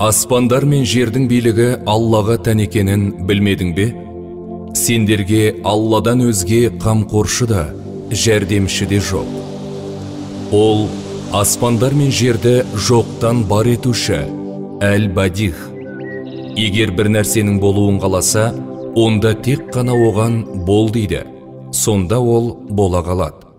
аспандар мен жердің билігі аллаға тән екенін білмедің бе? Сендерге алладан өзге қамқоршы да жәрдемші де жоқ. Ол аспандар мен жерді жоқтан бар етуші әл бадих егер бір нәрсенің болуын қаласа онда тек қана оған бол дейді. Сонда ол бола қалады.